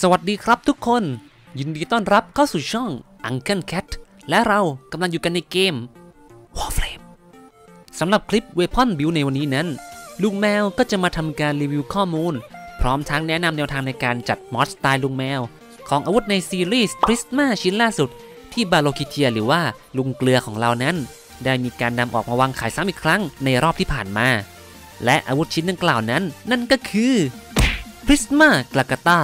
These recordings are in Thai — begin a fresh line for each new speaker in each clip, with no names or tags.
สวัสดีครับทุกคน ยินดีต้อนรับเข้าสู่ช่อง Uncle Cat และเรากำลังอยู่กันในเกม Warframe สำหรับคลิป Weapon Build ในวันนี้นั้น ลุงแมวก็จะมาทำการรีวิวข้อมูล พร้อมทั้งแนะนำแนวทางในการจัดมอดสไตล์ลุงแมว ของอาวุธในซีรีส์ Prisma ชิ้นล่าสุด ที่บาโลคิเทียหรือว่าลุงเกลือของเรานั้น ได้มีการนำออกมาวางขายซ้ำอีกครั้งในรอบที่ผ่านมา และอาวุธชิ้นดังกล่าวนั้น นั่นก็คือ Prisma g l a g a t a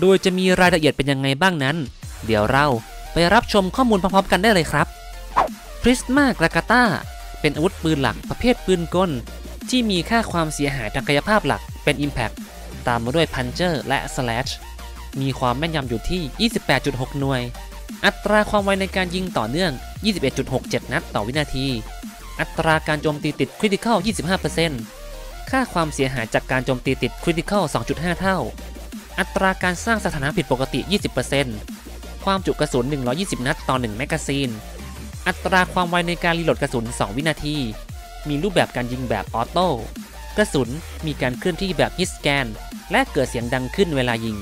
โดยจะมีรายละเอียดเป็นยังไงบ้างนั้น เดี๋ยวเราไปรับชมข้อมูลพร้อมๆกันได้เลยครับ Prisma g l a g a t a เป็นอาวุธปืนหลักประเภทปืนกล ที่มีค่าความเสียหายทางกายภาพหลักเป็น Impact ตามมาด้วย Puncher และ Slash มีความแม่นยำอยู่ที่ 28.6 หน่วย อัตราความไวในการยิงต่อเนื่อง 21.67 นัดต่อวินาที อัตราการโจมตีติด Critical 25%ค่าความเสียหายจากการโจมตีติด Critical 2.5 เท่า อัตราการสร้างสถานะผิดปกติ 20%ความจุกระสุน 120 นัดต่อ 1 magazine อัตราความไวในการ reload กระสุน 2 วินาที มีรูปแบบการยิงแบบ auto กระสุนมีการเคลื่อนที่แบบ hitscan และเกิดเสียงดังขึ้นเวลายิง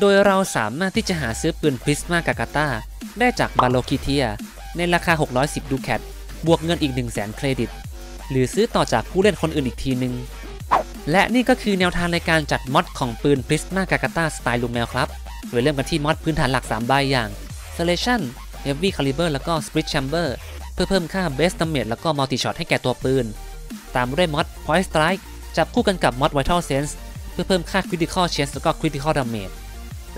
โดยเราสามารถที่จะหาซื้อปืน Prisma Grakataได้จาก Baro Ki'Teer ในราคา 610 Ducat บวกเงินอีก 1 0 0 0 0แสนเครดิต หรือซื้อต่อจากผู้เล่นคนอื่นอีกทีหนึ่ง และนี่ก็คือแนวทางในการจัด mod ของปืน Prisma g a g a t a สไตล์ลุงแมวครับ โดยเริ่มกันที่ mod พื้นฐานหลัก 3 ใบอย่าง Serration Heavy Caliber แล้วก็ Split Chamber เพื่อเพิ่มค่า Base Damage แล้วก็ Multi Shot ให้แก่ตัวปืน ตามด้วย mod Point Strike จับคู่กันกับ mod Vital Sense เพื่อเพิ่มค่า Critical Chance แล้วก็ Critical Damage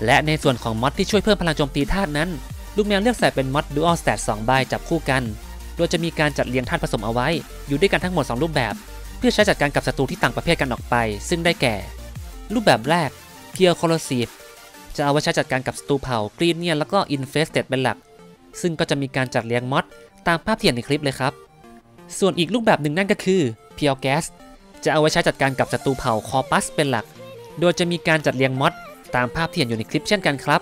และในส่วนของมอดที่ช่วยเพิ่มพลังโจมตีธาตุนั้น ลูกแมวเลือกใส่เป็นมอด Dual Stat 2ใบจับคู่กัน โดยจะมีการจัดเรียงธาตุผสมเอาไว้ อยู่ด้วยกันทั้งหมด 2 รูปแบบ เพื่อใช้จัดการกับศัตรูที่ต่างประเภทกันออกไป ซึ่งได้แก่ รูปแบบแรก p u r e Corrosive จะเอาไว้ใช้จัดการกับศัตรูเผ่ากรีนเนียนแล้วก็ Infested เป็นหลัก ซึ่งก็จะมีการจัดเรียงมอดตามภาพที่เห็นในคลิปเลยครับ ส่วนอีกรูปแบบหนึ่งนั่นก็คือ Pure Gas จะเอาไว้ใช้จัดการกับศัตรูเผ่า Corpus เป็นหลัก โดยจะมีการจัดเรียงมอดตามภาพที่เห็นอยู่ในคลิปเช่นกันครับ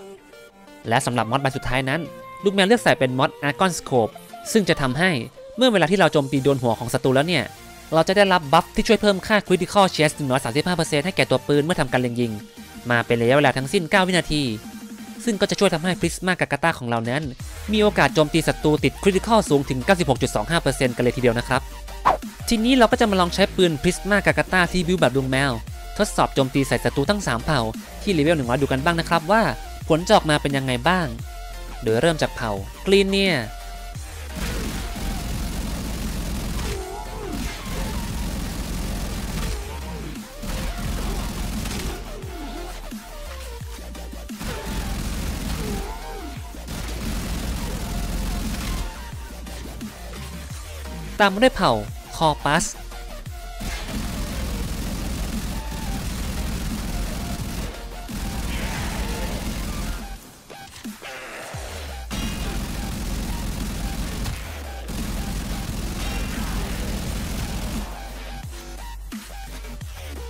และสำหรับมอดใบสุดท้ายนั้นลูกแมวเลือกใส่เป็นมอด Argon Scope ซึ่งจะทำให้เมื่อเวลาที่เราโจมตีโดนหัวของศัตรูแล้วเนี่ย เราจะได้รับบัฟที่ช่วยเพิ่มค่า Critical Chance ถึง135%ให้แก่ตัวปืนเมื่อทำการเล็งยิง มาเป็นระยะเวลาทั้งสิ้น 9 วินาที ซึ่งก็จะช่วยทำให้ Prisma g a g a t a ของเรานั้น มีโอกาสโจมตีศัตรูติด Critical สูงถึง 96.25%กันเลยทีเดียวนะครับ ทีนี้เราก็จะมาลองใช้ปืน Prisma g a g a t a ที่บิวแบบดวงแมว ทดสอบโจมตีใส่ศัตรูทั้ง 3 เผ่า ที่เลเวล100ดูกันบ้างนะครับว่า ผลจะออกมาเป็นยังไงบ้าง โดยเริ่มจากเผ่ากรีนเนีย ตามมาด้วยเผ่าคอปัส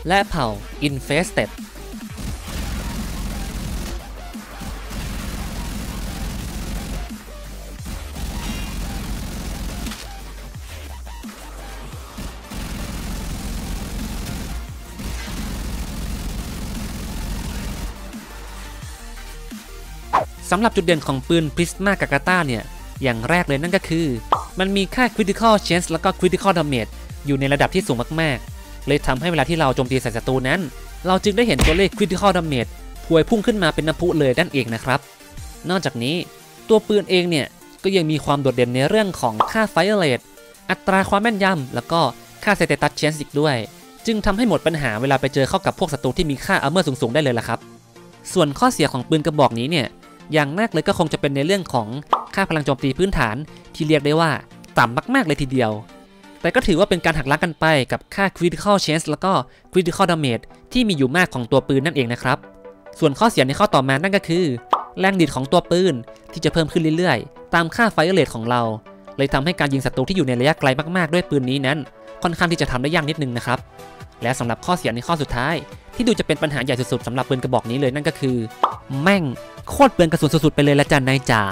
และเผ่า Infested สำหรับจุดเด่นของปืน Prisma g a g a t a เนี่ย อย่างแรกเลยนั่นก็คือ มันมีค่า Critical Chance แล้วก็ Critical Damage อยู่ในระดับที่สูงมากๆ เลยทำให้เวลาที่เราโจมตีใส่ศัตรูนั้น เราจึงได้เห็นตัวเลข Critical Damage พวยพุ่งขึ้นมาเป็นน้ำพุเลยด้านเองนะครับ นอกจากนี้ตัวปืนเองเนี่ย ก็ยังมีความโดดเด่นในเรื่องของค่า Fire Rate อัตราความแม่นยำแล้วก็ค่า Status Chance อีกด้วย จึงทำให้หมดปัญหาเวลาไปเจอเข้ากับพวกศัตรูที่มีค่า Armor สูงๆได้เลยล่ะครับ ส่วนข้อเสียของปืนกระบอกนี้เนี่ย อย่างแรกเลยก็คงจะเป็นในเรื่องของค่าพลังโจมตีพื้นฐานที่เรียกได้ว่าต่ำมาก ๆ เลยทีเดียว แต่ก็ถือว่าเป็นการหักล้างกันไปกับค่า Critical Chance แล้วก็ Critical Damage ที่มีอยู่มากของตัวปืนนั่นเองนะครับ ส่วนข้อเสียในข้อต่อมานั่นก็คือ แรงดีดของตัวปืนที่จะเพิ่มขึ้นเรื่อยๆ ตามค่า Fire Rate ของเรา เลยทำให้การยิงศัตรูที่อยู่ในระยะไกลมากๆ ด้วยปืนนี้นั้น ค่อนข้างที่จะทำได้ยากนิดนึงนะครับ และสำหรับข้อเสียในข้อสุดท้าย ที่ดูจะเป็นปัญหาใหญ่สุดๆสำหรับปืนกระบอกนี้เลยนั่นก็คือ แม่งโคตรเปลืองกระสุนสุดๆไปเลยละจันนายจ๋า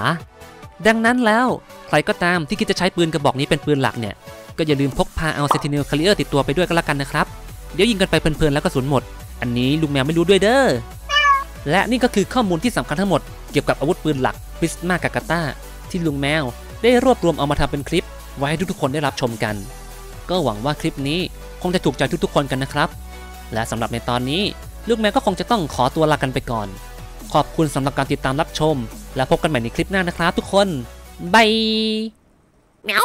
ดังนั้นแล้วใครก็ตามที่คิดจะใช้ปืนกระบอกนี้เป็นปืนหลักเนี่ยก็อย่าลืมพกพาเอา Sentinel Carrier ติดตัวไปด้วยก็แล้วกันนะครับ เดี๋ยวยิงกันไปเพลินๆแล้วกระสุนหมด อันนี้ลุงแมวไม่รู้ด้วยเด้อ และนี่ก็คือข้อมูลที่สำคัญทั้งหมดเกี่ยวกับอาวุธปืนหลัก Prisma g a g a t a ที่ลุงแมวได้รวบรวมเอามาทำเป็นคลิป ไว้ให้ทุกๆคนได้รับชมกัน ก็หวังว่าคลิปนี้ งจะถูกใจทุกๆคนกันนะครับ และสำหรับในตอนนี้ลูกแมวก็คงจะต้องขอตัวลากันไปก่อน ขอบคุณสำหรับการติดตามรับชม และพบกันใหม่ในคลิปหน้านะครับทุกคนบาย
แมว